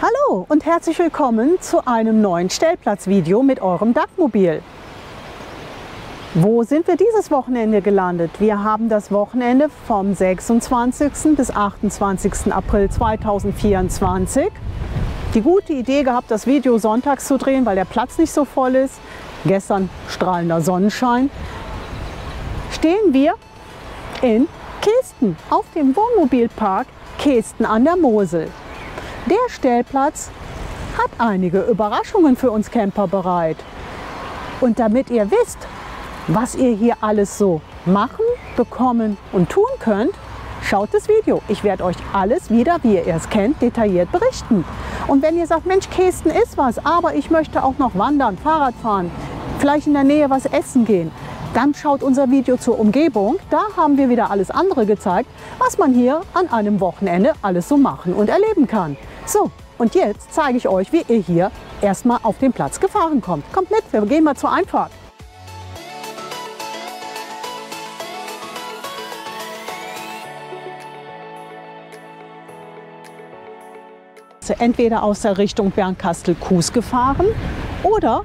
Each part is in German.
Hallo und herzlich willkommen zu einem neuen Stellplatzvideo mit eurem DAC-Mobil. Wo sind wir dieses Wochenende gelandet? Wir haben das Wochenende vom 26. bis 28. April 2024 die gute Idee gehabt, das Video sonntags zu drehen, weil der Platz nicht so voll ist. Gestern strahlender Sonnenschein. Stehen wir in Kisten auf dem Wohnmobilpark Kästen an der Mosel. Der Stellplatz hat einige Überraschungen für uns Camper bereit. Und damit ihr wisst, was ihr hier alles so machen, bekommen und tun könnt, schaut das Video. Ich werde euch alles wieder, wie ihr es kennt, detailliert berichten. Und wenn ihr sagt, Mensch, Kästen ist was, aber ich möchte auch noch wandern, Fahrrad fahren, vielleicht in der Nähe was essen gehen, dann schaut unser Video zur Umgebung. Da haben wir wieder alles andere gezeigt, was man hier an einem Wochenende alles so machen und erleben kann. So, und jetzt zeige ich euch, wie ihr hier erstmal auf den Platz gefahren kommt. Kommt mit, wir gehen mal zur Einfahrt. Entweder aus der Richtung Bernkastel-Kues gefahren oder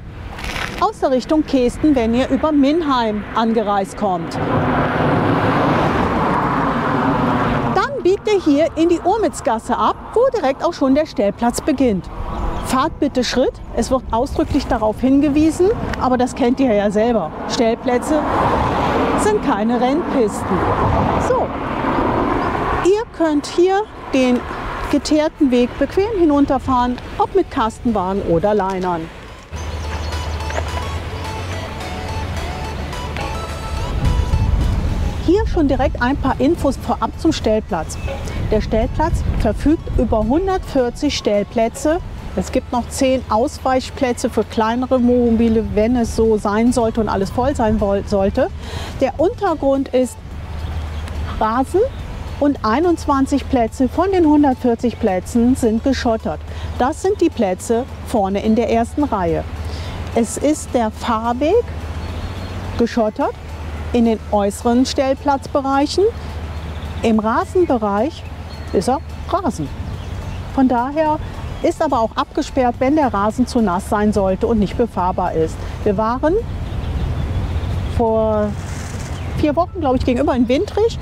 aus der Richtung Kästen, wenn ihr über Minheim angereist kommt. Biegt ihr hier in die Urmitzgasse ab, wo direkt auch schon der Stellplatz beginnt. Fahrt bitte Schritt, es wird ausdrücklich darauf hingewiesen, aber das kennt ihr ja selber. Stellplätze sind keine Rennpisten. So, ihr könnt hier den geteerten Weg bequem hinunterfahren, ob mit Kastenwagen oder Leinern. Schon direkt ein paar Infos vorab zum Stellplatz. Der Stellplatz verfügt über 140 Stellplätze. Es gibt noch 10 Ausweichplätze für kleinere Wohnmobile, wenn es so sein sollte und alles voll sein sollte. Der Untergrund ist Rasen und 21 Plätze von den 140 Plätzen sind geschottert. Das sind die Plätze vorne in der ersten Reihe. Es ist der Fahrweg geschottert in den äußeren Stellplatzbereichen. Im Rasenbereich ist er Rasen. Von daher ist aber auch abgesperrt, wenn der Rasen zu nass sein sollte und nicht befahrbar ist. Wir waren vor vier Wochen, glaube ich, gegenüber in Windrich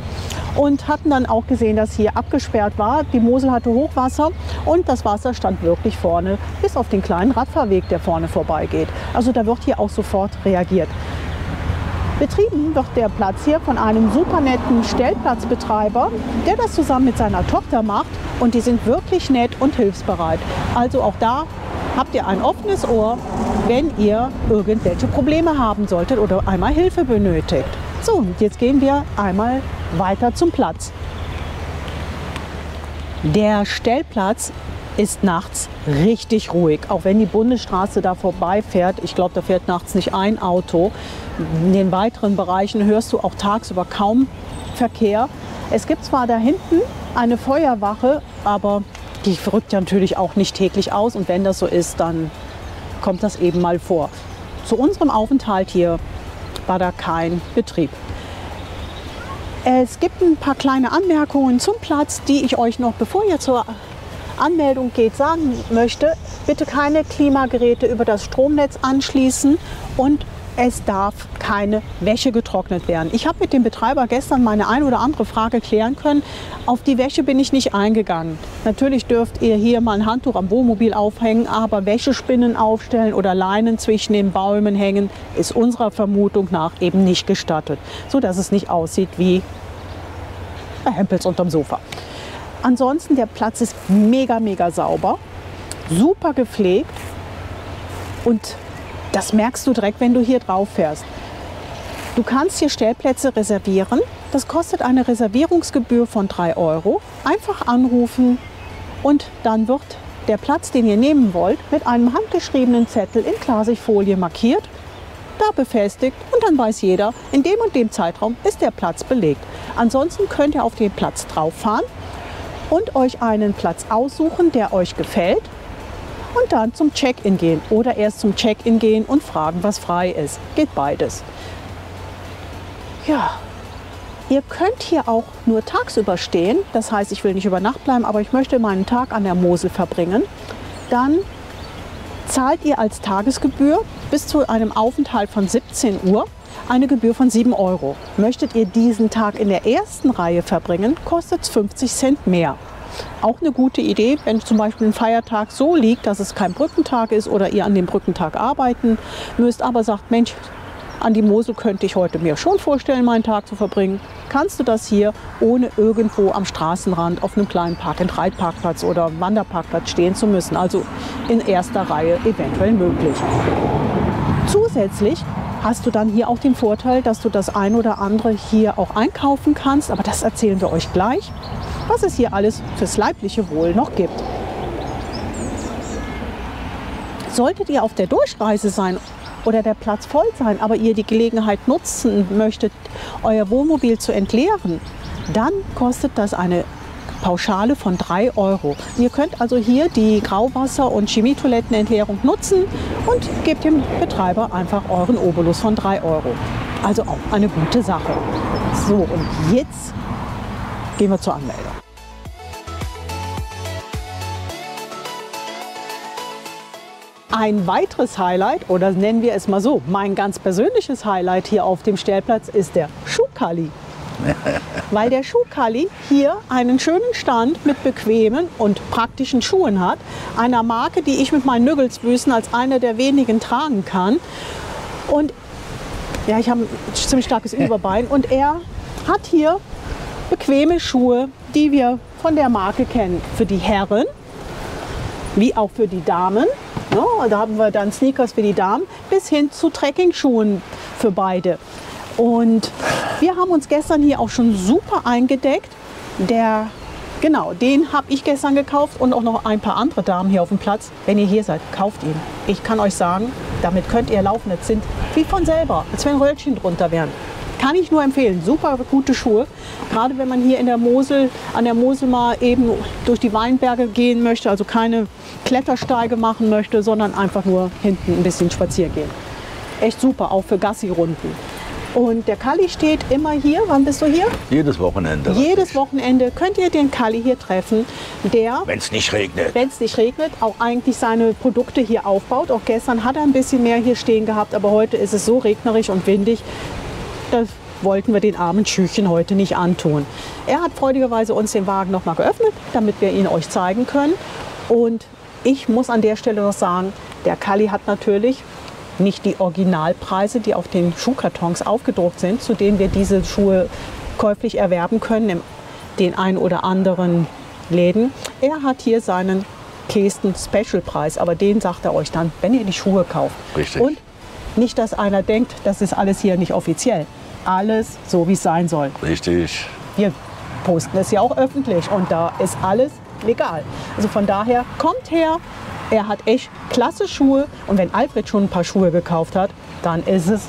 und hatten dann auch gesehen, dass hier abgesperrt war. Die Mosel hatte Hochwasser und das Wasser stand wirklich vorne bis auf den kleinen Radfahrweg, der vorne vorbeigeht. Also da wird hier auch sofort reagiert. Betrieben wird der Platz hier von einem super netten Stellplatzbetreiber, der das zusammen mit seiner Tochter macht und die sind wirklich nett und hilfsbereit. Also auch da habt ihr ein offenes Ohr, wenn ihr irgendwelche Probleme haben solltet oder einmal Hilfe benötigt. So, jetzt gehen wir einmal weiter zum Platz. Der Stellplatz ist nachts richtig ruhig, auch wenn die Bundesstraße da vorbeifährt. Ich glaube, da fährt nachts nicht ein Auto. In den weiteren Bereichen hörst du auch tagsüber kaum Verkehr. Es gibt zwar da hinten eine Feuerwache, aber die rückt ja natürlich auch nicht täglich aus. Und wenn das so ist, dann kommt das eben mal vor. Zu unserem Aufenthalt hier war da kein Betrieb. Es gibt ein paar kleine Anmerkungen zum Platz, die ich euch noch, bevor ihr zur Anmeldung geht, sagen möchte. Bitte keine Klimageräte über das Stromnetz anschließen und es darf keine Wäsche getrocknet werden. Ich habe mit dem Betreiber gestern meine ein oder andere Frage klären können. Auf die Wäsche bin ich nicht eingegangen. Natürlich dürft ihr hier mal ein Handtuch am Wohnmobil aufhängen, aber Wäschespinnen aufstellen oder Leinen zwischen den Bäumen hängen, ist unserer Vermutung nach eben nicht gestattet, so dass es nicht aussieht wie Hempels unterm Sofa. Ansonsten der Platz ist mega, mega sauber, super gepflegt und das merkst du direkt, wenn du hier drauf fährst. Du kannst hier Stellplätze reservieren. Das kostet eine Reservierungsgebühr von 3 Euro. Einfach anrufen und dann wird der Platz, den ihr nehmen wollt, mit einem handgeschriebenen Zettel in Klarsichtfolie markiert, da befestigt und dann weiß jeder, in dem und dem Zeitraum ist der Platz belegt. Ansonsten könnt ihr auf den Platz drauf fahren und euch einen Platz aussuchen, der euch gefällt und dann zum Check-in gehen oder erst zum Check-in gehen und fragen, was frei ist. Geht beides. Ja, ihr könnt hier auch nur tagsüber stehen. Das heißt, ich will nicht über Nacht bleiben, aber ich möchte meinen Tag an der Mosel verbringen. dann zahlt ihr als Tagesgebühr bis zu einem Aufenthalt von 17 Uhr eine Gebühr von 7 Euro. Möchtet ihr diesen Tag in der ersten Reihe verbringen, kostet es 50 Cent mehr. Auch eine gute Idee, wenn zum Beispiel ein Feiertag so liegt, dass es kein Brückentag ist oder ihr an dem Brückentag arbeiten müsst, aber sagt, Mensch, an die Mosel könnte ich heute mir schon vorstellen, meinen Tag zu verbringen. Kannst du das hier ohne irgendwo am Straßenrand auf einem kleinen Park, and Reitparkplatz oder Wanderparkplatz stehen zu müssen? Also in erster Reihe eventuell möglich. Zusätzlich hast du dann hier auch den Vorteil, dass du das ein oder andere hier auch einkaufen kannst. Aber das erzählen wir euch gleich, was es hier alles fürs leibliche Wohl noch gibt. Solltet ihr auf der Durchreise sein oder der Platz voll sein, aber ihr die Gelegenheit nutzen möchtet, euer Wohnmobil zu entleeren, dann kostet das eine Pauschale von 3 Euro. Ihr könnt also hier die Grauwasser- und Chemietoilettenentleerung nutzen und gebt dem Betreiber einfach euren Obolus von 3 Euro. Also auch eine gute Sache. So, und jetzt gehen wir zur Anmeldung. Ein weiteres Highlight, oder nennen wir es mal so, mein ganz persönliches Highlight hier auf dem Stellplatz ist der Schuhkali. Weil der Schuhkali hier einen schönen Stand mit bequemen und praktischen Schuhen hat. Einer Marke, die ich mit meinen Nüggelsbüßen als eine der wenigen tragen kann. Und ja, ich habe ein ziemlich starkes Überbein. Und er hat hier bequeme Schuhe, die wir von der Marke kennen. Für die Herren, wie auch für die Damen. Ja, da haben wir dann Sneakers für die Damen bis hin zu Trekking-Schuhen für beide. Und wir haben uns gestern hier auch schon super eingedeckt. Der, genau, den habe ich gestern gekauft und auch noch ein paar andere Damen hier auf dem Platz. Wenn ihr hier seid, kauft ihn. Ich kann euch sagen, damit könnt ihr laufen. Das sind wie von selber, als wenn Röllchen drunter wären. Kann ich nur empfehlen. Super gute Schuhe. Gerade wenn man hier in der Mosel, an der Mosel mal eben durch die Weinberge gehen möchte, also keine Klettersteige machen möchte, sondern einfach nur hinten ein bisschen spazieren gehen. Echt super, auch für Gassi-Runden. Und der Kali steht immer hier. Wann bist du hier? Jedes Wochenende. Jedes Wochenende könnt ihr den Kali hier treffen, der, Wenn es nicht regnet. wenn es nicht regnet, auch eigentlich seine Produkte hier aufbaut. Auch gestern hat er ein bisschen mehr hier stehen gehabt, aber heute ist es so regnerisch und windig. Das wollten wir den armen Schüchen heute nicht antun. Er hat freudigerweise uns den Wagen noch mal geöffnet, damit wir ihn euch zeigen können. Und ich muss an der Stelle noch sagen, der Kali hat natürlich nicht die Originalpreise, die auf den Schuhkartons aufgedruckt sind, zu denen wir diese Schuhe käuflich erwerben können in den ein oder anderen Läden. Er hat hier seinen Kästen Specialpreis, aber den sagt er euch dann, wenn ihr die Schuhe kauft. Richtig. Und nicht, dass einer denkt, das ist alles hier nicht offiziell. Alles so, wie es sein soll. Richtig. Wir posten es ja auch öffentlich und da ist alles legal. Also von daher kommt her. Er hat echt klasse Schuhe und wenn Alfred schon ein paar Schuhe gekauft hat, dann ist es,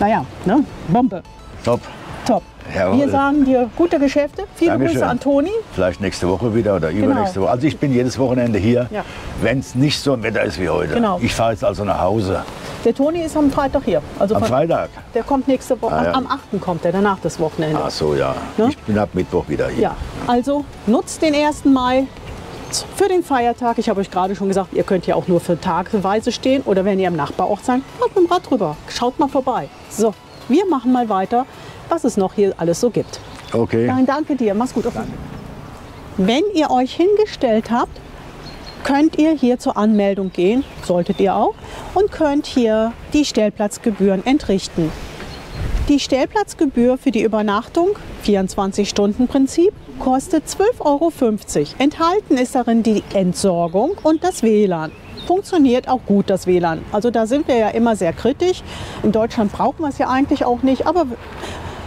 naja, ne, Bombe. Top. Top. Jawohl. Wir sagen dir gute Geschäfte. Viele Dankeschön. Grüße an Toni. Vielleicht nächste Woche wieder oder übernächste Woche. Also ich bin jedes Wochenende hier, Ja. wenn es nicht so ein Wetter ist wie heute. Genau. Ich fahre jetzt also nach Hause. Der Toni ist am Freitag hier. Also Am Freitag. Der kommt nächste Woche. Ah, ja. Am 8. kommt er, danach das Wochenende. Ach so, ja. Ne? Ich bin ab Mittwoch wieder hier. Ja, also nutzt den 1. Mai für den Feiertag. Ich habe euch gerade schon gesagt, ihr könnt ja auch nur für tageweise stehen oder wenn ihr im Nachbarort seid, fahrt mit dem Rad drüber. Schaut mal vorbei. So, wir machen mal weiter, was es noch hier alles so gibt. Okay. Nein, danke dir. Mach's gut. Wenn ihr euch hingestellt habt, könnt ihr hier zur Anmeldung gehen, solltet ihr auch, und könnt hier die Stellplatzgebühren entrichten. Die Stellplatzgebühr für die Übernachtung, 24-Stunden-Prinzip, kostet 12,50 Euro. Enthalten ist darin die Entsorgung und das WLAN. Funktioniert auch gut, das WLAN. Also da sind wir ja immer sehr kritisch. In Deutschland brauchen wir es ja eigentlich auch nicht, aber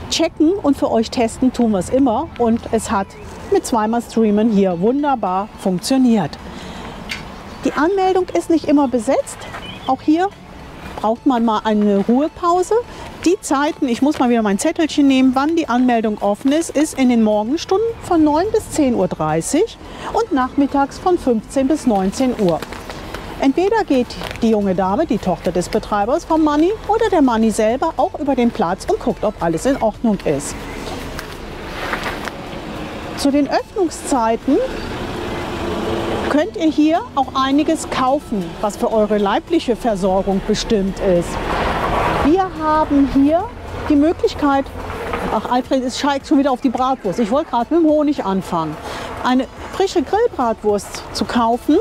checken und für euch testen tun wir es immer. Und es hat mit zweimal Streamen hier wunderbar funktioniert. Die Anmeldung ist nicht immer besetzt. Auch hier braucht man mal eine Ruhepause. Die Zeiten, ich muss mal wieder mein Zettelchen nehmen, wann die Anmeldung offen ist, ist in den Morgenstunden von 9 bis 10.30 Uhr und nachmittags von 15 bis 19 Uhr. Entweder geht die junge Dame, die Tochter des Betreibers vom Manni, oder der Manni selber auch über den Platz und guckt, ob alles in Ordnung ist. Zu den Öffnungszeiten könnt ihr hier auch einiges kaufen, was für eure leibliche Versorgung bestimmt ist. Wir haben hier die Möglichkeit, ach Alfred, es scheigt schon wieder auf die Bratwurst. Ich wollte gerade mit dem Honig anfangen. Eine frische Grillbratwurst zu kaufen.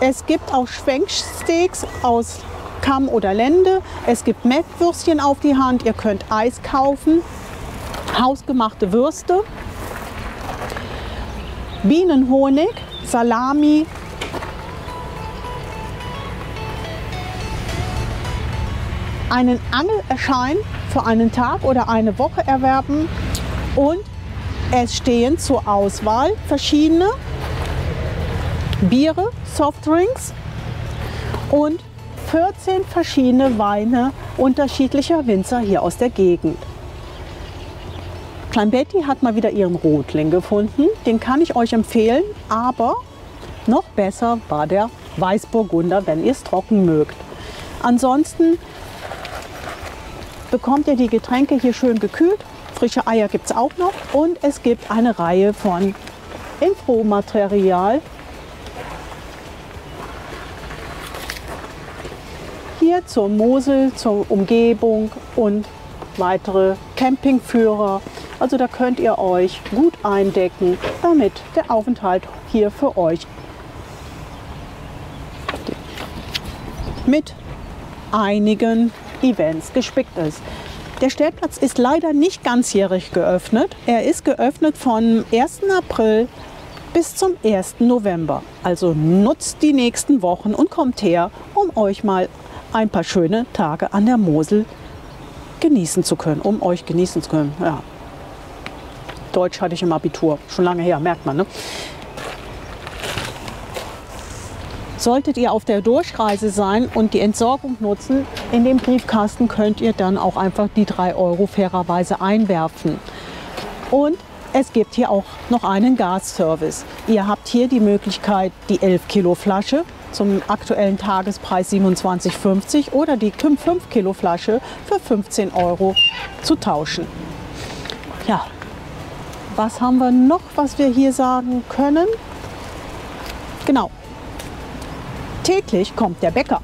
Es gibt auch Schwenksteaks aus Kamm oder Lende. Es gibt Mettwürstchen auf die Hand. Ihr könnt Eis kaufen. Hausgemachte Würste. Bienenhonig, Salami, einen Angelschein für einen Tag oder eine Woche erwerben und es stehen zur Auswahl verschiedene Biere, Softdrinks und 14 verschiedene Weine unterschiedlicher Winzer hier aus der Gegend. Klein Betty hat mal wieder ihren Rotling gefunden. Den kann ich euch empfehlen, aber noch besser war der Weißburgunder, wenn ihr es trocken mögt. Ansonsten bekommt ihr die Getränke hier schön gekühlt. Frische Eier gibt es auch noch und es gibt eine Reihe von Infomaterial. Hier zur Mosel, zur Umgebung und weitere Campingführer. Also da könnt ihr euch gut eindecken, damit der Aufenthalt hier für euch mit einigen Events gespickt ist. Der Stellplatz ist leider nicht ganzjährig geöffnet. Er ist geöffnet von 1. April bis zum 1. November. Also nutzt die nächsten Wochen und kommt her, um euch mal ein paar schöne Tage an der Mosel genießen zu können, um euch genießen zu können. Ja. Deutsch hatte ich im Abitur, schon lange her, merkt man. Ne? Solltet ihr auf der Durchreise sein und die Entsorgung nutzen, in dem Briefkasten könnt ihr dann auch einfach die 3 Euro fairerweise einwerfen. Und es gibt hier auch noch einen Gasservice. Ihr habt hier die Möglichkeit, die 11 Kilo Flasche zum aktuellen Tagespreis 27,50 oder die 5 Kilo Flasche für 15 Euro zu tauschen. Ja, was haben wir noch, was wir hier sagen können? Genau, Täglich kommt der Bäcker.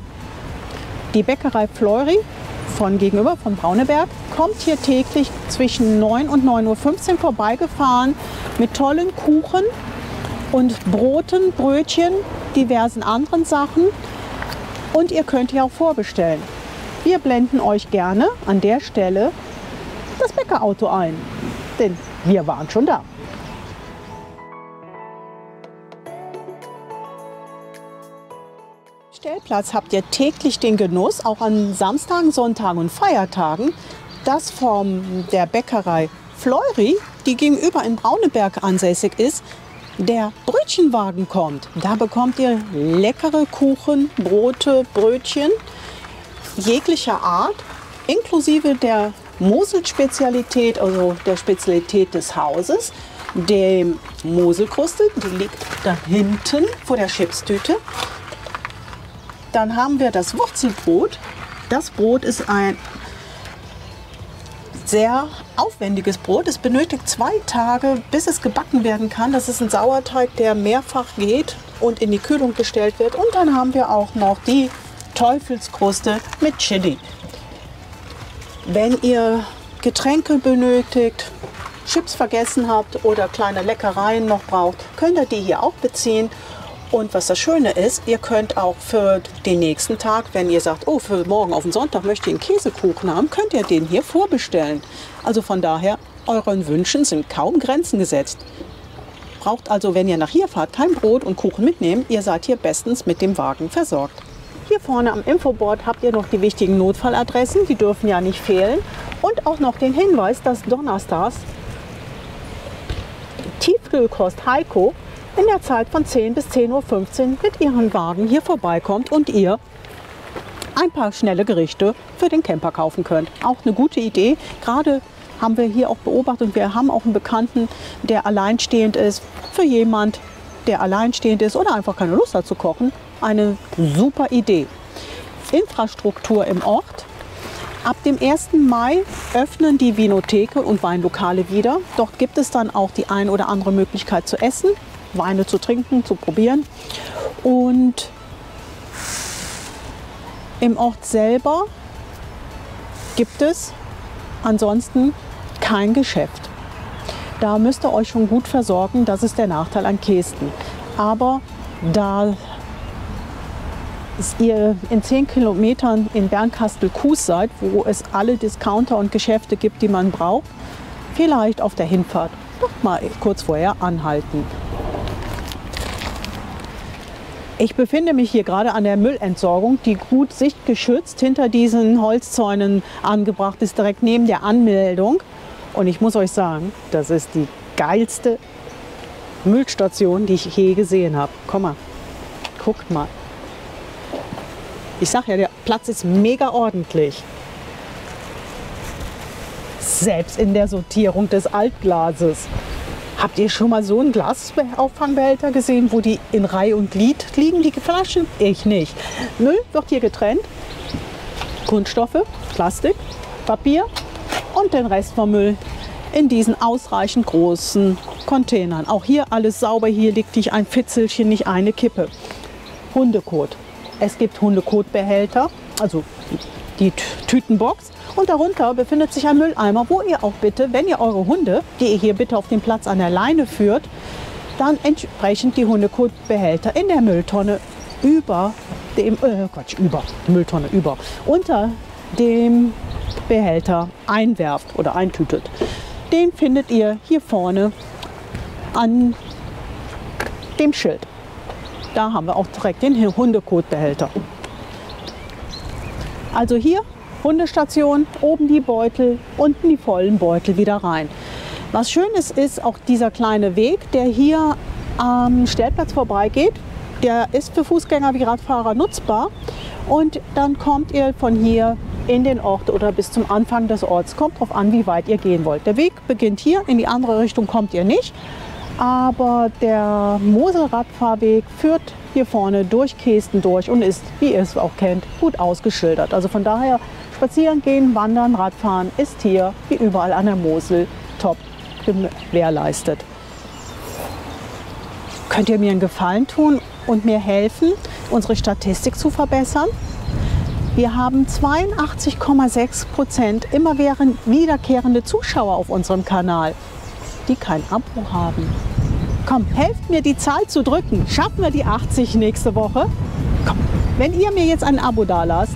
Die Bäckerei Fleury von gegenüber von Brauneberg kommt hier täglich zwischen 9 und 9.15 Uhr vorbeigefahren mit tollen Kuchen und Broten, Brötchen, diversen anderen Sachen. Und ihr könnt hier auch vorbestellen. Wir blenden euch gerne an der Stelle das Bäckerauto ein, denn wir waren schon da. Stellplatz habt ihr täglich den Genuss, auch an Samstagen, Sonntagen und Feiertagen, dass von der Bäckerei Fleury, die gegenüber in Brauneberg ansässig ist, der Brötchenwagen kommt. Da bekommt ihr leckere Kuchen, Brote, Brötchen jeglicher Art, inklusive der Mosel-Spezialität, also der Spezialität des Hauses. Die Moselkruste, die liegt da hinten vor der Chipstüte. Dann haben wir das Wurzelbrot. Das Brot ist ein sehr aufwendiges Brot. Es benötigt zwei Tage, bis es gebacken werden kann. Das ist ein Sauerteig, der mehrfach geht und in die Kühlung gestellt wird. Und dann haben wir auch noch die Teufelskruste mit Chili. Wenn ihr Getränke benötigt, Chips vergessen habt oder kleine Leckereien noch braucht, könnt ihr die hier auch beziehen. Und was das Schöne ist, ihr könnt auch für den nächsten Tag, wenn ihr sagt, oh, für morgen auf den Sonntag möchte ich einen Käsekuchen haben, könnt ihr den hier vorbestellen. Also von daher, euren Wünschen sind kaum Grenzen gesetzt. Braucht also, wenn ihr nach hier fahrt, kein Brot und Kuchen mitnehmen. Ihr seid hier bestens mit dem Wagen versorgt. Hier vorne am Infoboard habt ihr noch die wichtigen Notfalladressen, die dürfen ja nicht fehlen. Und auch noch den Hinweis, dass donnerstags Tiefkühlkost Heiko in der Zeit von 10 bis 10.15 Uhr mit ihrem Wagen hier vorbeikommt und ihr ein paar schnelle Gerichte für den Camper kaufen könnt. Auch eine gute Idee. Gerade haben wir hier auch beobachtet und wir haben auch einen Bekannten, der alleinstehend ist. Für jemand, der alleinstehend ist oder einfach keine Lust hat zu kochen, eine super Idee. Infrastruktur im Ort. Ab dem 1. Mai öffnen die Vinotheke und Weinlokale wieder. Dort gibt es dann auch die ein oder andere Möglichkeit zu essen. Weine zu trinken, zu probieren. Und im Ort selber gibt es ansonsten kein Geschäft. Da müsst ihr euch schon gut versorgen, das ist der Nachteil an Kästen. Aber da ihr in 10 Kilometern in Bernkastel-Kues seid, wo es alle Discounter und Geschäfte gibt, die man braucht, vielleicht auf der Hinfahrt doch mal kurz vorher anhalten. Ich befinde mich hier gerade an der Müllentsorgung, die gut sichtgeschützt hinter diesen Holzzäunen angebracht ist, direkt neben der Anmeldung. Und ich muss euch sagen, das ist die geilste Müllstation, die ich je gesehen habe. Komm mal, guckt mal. Ich sag ja, der Platz ist mega ordentlich. Selbst in der Sortierung des Altglases. Habt ihr schon mal so einen Glasauffangbehälter gesehen, wo die in Reihe und Glied liegen, die Flaschen? Ich nicht. Müll wird hier getrennt. Kunststoffe, Plastik, Papier und den Rest vom Müll in diesen ausreichend großen Containern. Auch hier alles sauber. Hier liegt nicht ein Fitzelchen, nicht eine Kippe. Hundekot. Es gibt Hundekotbehälter, also die Tütenbox. Und darunter befindet sich ein Mülleimer, wo ihr auch bitte, wenn ihr eure Hunde, die ihr hier bitte auf den Platz an der Leine führt, dann entsprechend die Hundekotbehälter in der Mülltonne über dem, äh, Quatsch, über, Mülltonne über, unter dem Behälter einwerft oder eintütet. Den findet ihr hier vorne an dem Schild. Da haben wir auch direkt den Hundekotbehälter. Also hier Hundestation, oben die Beutel, unten die vollen Beutel wieder rein. Was schön ist, ist auch dieser kleine Weg, der hier am Stellplatz vorbeigeht. Der ist für Fußgänger wie Radfahrer nutzbar. Und dann kommt ihr von hier in den Ort oder bis zum Anfang des Orts. Kommt darauf an, wie weit ihr gehen wollt. Der Weg beginnt hier, in die andere Richtung kommt ihr nicht. Aber der Moselradfahrweg führt hier vorne durch Kästen durch und ist, wie ihr es auch kennt, gut ausgeschildert. Also von daher spazieren gehen, wandern, Radfahren ist hier wie überall an der Mosel top gewährleistet. Könnt ihr mir einen Gefallen tun und mir helfen, unsere Statistik zu verbessern? Wir haben 82,6 Prozent immer wiederkehrende Zuschauer auf unserem Kanal, die kein Abo haben. Komm, helft mir die Zahl zu drücken. Schaffen wir die 80 nächste Woche? Komm, wenn ihr mir jetzt ein Abo da lasst,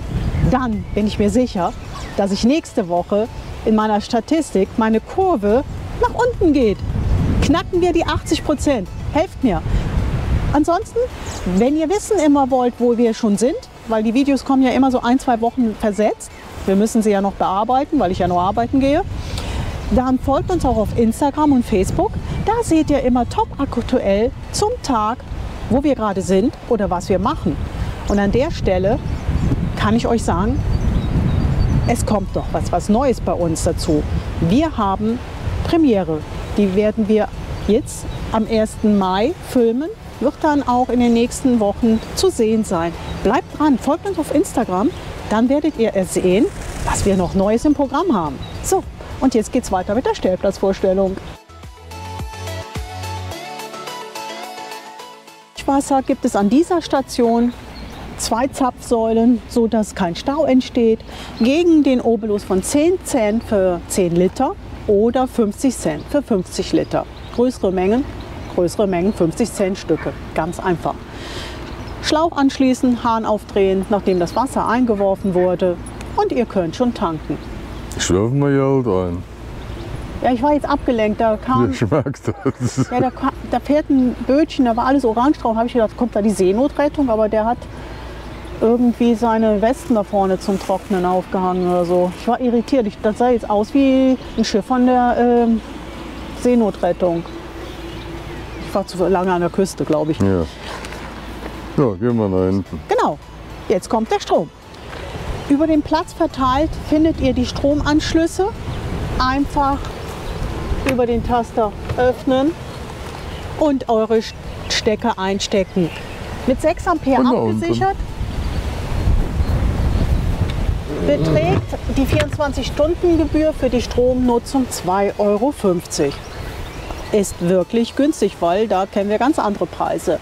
dann bin ich mir sicher, dass ich nächste Woche in meiner Statistik meine Kurve nach unten geht. Knacken wir die 80 Prozent. Helft mir. Ansonsten, wenn ihr wissen immer wollt, wo wir schon sind, weil die Videos kommen ja immer so ein, zwei Wochen versetzt. Wir müssen sie ja noch bearbeiten, weil ich ja nur arbeiten gehe. Dann folgt uns auch auf Instagram und Facebook. Da seht ihr immer top aktuell zum Tag, wo wir gerade sind oder was wir machen. Und an der Stelle kann ich euch sagen, es kommt doch was, was Neues bei uns dazu. Wir haben Premiere. Die werden wir jetzt am 1. Mai filmen. Wird dann auch in den nächsten Wochen zu sehen sein. Bleibt dran, folgt uns auf Instagram. Dann werdet ihr sehen, was wir noch Neues im Programm haben. So, und jetzt geht es weiter mit der Stellplatzvorstellung. Wasser gibt es an dieser Station zwei Zapfsäulen, sodass kein Stau entsteht, gegen den Obolus von 10 Cent für 10 Liter oder 50 Cent für 50 Liter. Größere Mengen, größere Mengen 50 Cent Stücke. Ganz einfach. Schlauch anschließen, Hahn aufdrehen, nachdem das Wasser eingeworfen wurde und ihr könnt schon tanken. Schlafen wir ja halt ein. Ja, ich war jetzt abgelenkt. Da kam. Ich merke das. Ja, da, da, fährt ein Bötchen, da war alles orange drauf. habe ich gedacht, kommt da die Seenotrettung, aber der hat irgendwie seine Westen da vorne zum Trocknen aufgehangen oder so. Ich war irritiert. Ich, das sah jetzt aus wie ein Schiff von der äh, Seenotrettung. Ich war zu lange an der Küste, glaube ich. Ja. Ja, gehen wir nach hinten. Genau. Jetzt kommt der Strom. Über den Platz verteilt findet ihr die Stromanschlüsse. Einfach über den Taster öffnen und eure Stecker einstecken. Mit 6 Ampere abgesichert beträgt die 24-Stunden-Gebühr für die Stromnutzung 2,50 Euro. Ist wirklich günstig, weil da kennen wir ganz andere Preise.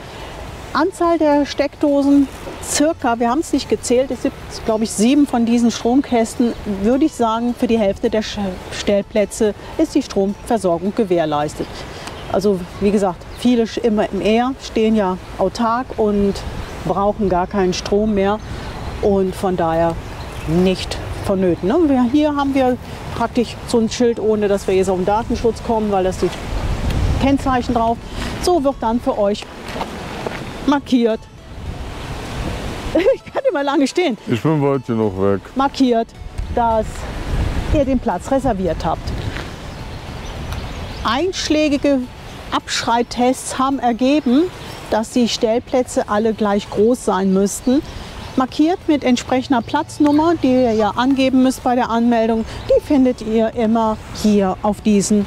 Anzahl der Steckdosen, circa, wir haben es nicht gezählt, es gibt, glaube ich, sieben von diesen Stromkästen, würde ich sagen, für die Hälfte der Stellplätze ist die Stromversorgung gewährleistet. Also wie gesagt, viele immer im R stehen ja autark und brauchen gar keinen Strom mehr und von daher nicht vonnöten. Ne? Hier haben wir praktisch so ein Schild, ohne dass wir jetzt auf den Datenschutz kommen, weil das die Kennzeichen drauf. So wird dann für euch markiert. Ich kann immer lange stehen. Ich bin weit genug weg. Markiert, dass ihr den Platz reserviert habt. Einschlägige Abschreitests haben ergeben, dass die Stellplätze alle gleich groß sein müssten. Markiert mit entsprechender Platznummer, die ihr ja angeben müsst bei der Anmeldung, die findet ihr immer hier auf diesen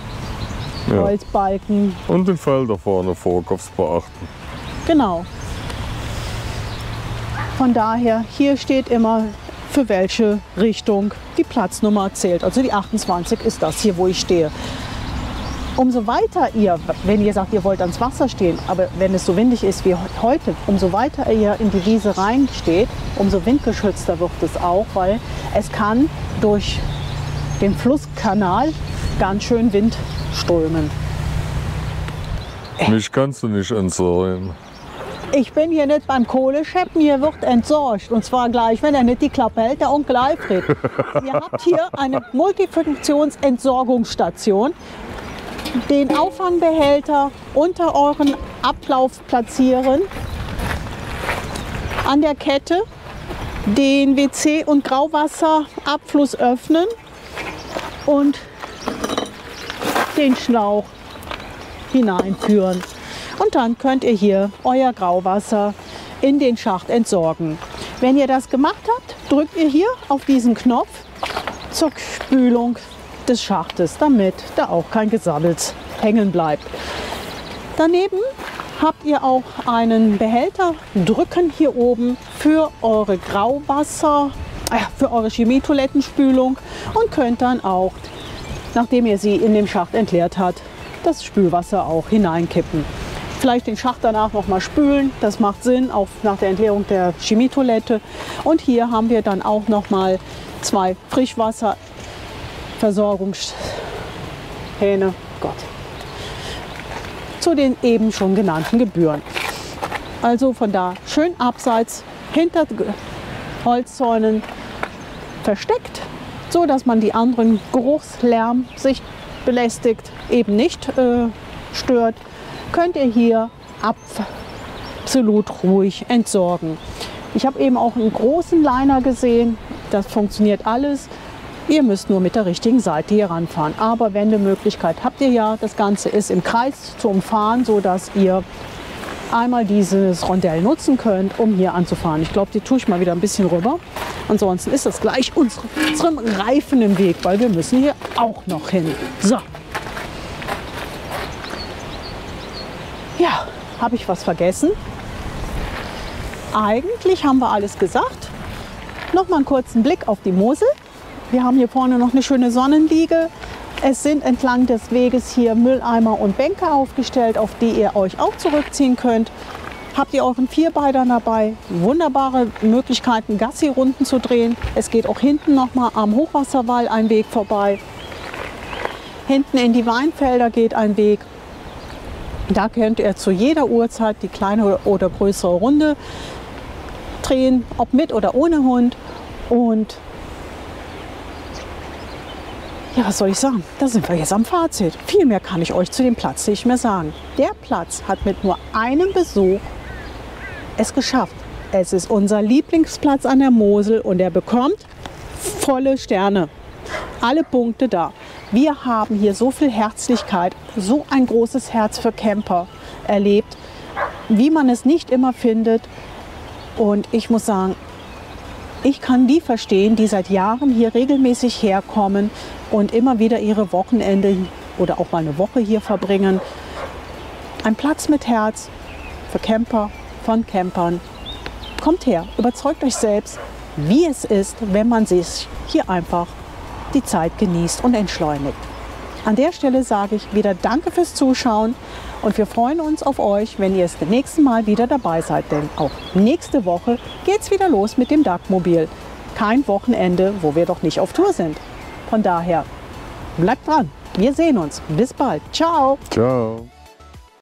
ja. Holzbalken. Und den Felder vorne Vorkopfs beachten. Genau. Von daher, hier steht immer, für welche Richtung die Platznummer zählt. Also die 28 ist das hier, wo ich stehe. Umso weiter ihr, wenn ihr sagt, ihr wollt ans Wasser stehen, aber wenn es so windig ist wie heute, umso weiter ihr in die Wiese reinsteht, umso windgeschützter wird es auch, weil es kann durch den Flusskanal ganz schön Wind strömen. Mich kannst du nicht entsorgen. Ich bin hier nicht beim Kohlescheppen, hier wird entsorgt. Und zwar gleich, wenn er nicht die Klappe hält, der Onkel Alfred. Ihr habt hier eine Multifunktionsentsorgungsstation. Den Auffangbehälter unter euren Ablauf platzieren. An der Kette den WC- und Grauwasserabfluss öffnen und den Schlauch hineinführen. Und dann könnt ihr hier euer Grauwasser in den Schacht entsorgen. Wenn ihr das gemacht habt, drückt ihr hier auf diesen Knopf zur Spülung des Schachtes, damit da auch kein Gesabbels hängen bleibt. Daneben habt ihr auch einen Behälter drücken hier oben für eure Grauwasser, äh, für eure Chemietoilettenspülung und könnt dann auch, nachdem ihr sie in dem Schacht entleert habt, das Spülwasser auch hineinkippen. Vielleicht den Schacht danach noch mal spülen, das macht Sinn, auch nach der Entleerung der Chemietoilette. Und hier haben wir dann auch noch mal zwei Frischwasserversorgungshähne. Gott. Zu den eben schon genannten Gebühren. Also von da schön abseits hinter Holzzäunen versteckt, so dass man die anderen Geruchslärm sich belästigt eben nicht äh, stört, könnt ihr hier absolut ruhig entsorgen. Ich habe eben auch einen großen Liner gesehen, das funktioniert alles. Ihr müsst nur mit der richtigen Seite hier ranfahren. Aber Wendemöglichkeit habt ihr ja. Das Ganze ist im Kreis zu umfahren, sodass ihr einmal dieses Rondell nutzen könnt, um hier anzufahren. Ich glaube, die tue ich mal wieder ein bisschen rüber. Ansonsten ist das gleich unserem Reifen im Weg, weil wir müssen hier auch noch hin. So. Ja, habe ich was vergessen? Eigentlich haben wir alles gesagt. Noch mal einen kurzen Blick auf die Mosel. Wir haben hier vorne noch eine schöne Sonnenliege. Es sind entlang des Weges hier Mülleimer und Bänke aufgestellt, auf die ihr euch auch zurückziehen könnt. Habt ihr euren Vierbeiner dabei? Wunderbare Möglichkeiten, Gassi-Runden zu drehen. Es geht auch hinten noch mal am Hochwasserwall ein Weg vorbei. Hinten in die Weinfelder geht ein Weg. Da könnt ihr zu jeder Uhrzeit die kleine oder größere Runde drehen, ob mit oder ohne Hund. Und ja, was soll ich sagen? Da sind wir jetzt am Fazit. Viel mehr kann ich euch zu dem Platz nicht mehr sagen. Der Platz hat mit nur einem Besuch es geschafft. Es ist unser Lieblingsplatz an der Mosel und er bekommt volle Sterne. Alle Punkte da. Wir haben hier so viel Herzlichkeit, so ein großes Herz für Camper erlebt, wie man es nicht immer findet. Und ich muss sagen, ich kann die verstehen, die seit Jahren hier regelmäßig herkommen und immer wieder ihre Wochenende oder auch mal eine Woche hier verbringen. Ein Platz mit Herz für Camper, von Campern. Kommt her, überzeugt euch selbst, wie es ist, wenn man sich hier einfach die Zeit genießt und entschleunigt. An der Stelle sage ich wieder Danke fürs Zuschauen und wir freuen uns auf euch, wenn ihr das nächste Mal wieder dabei seid. Denn auch nächste Woche geht's wieder los mit dem Dagmobil. Kein Wochenende, wo wir doch nicht auf Tour sind. Von daher, bleibt dran. Wir sehen uns. Bis bald. Ciao. Ciao.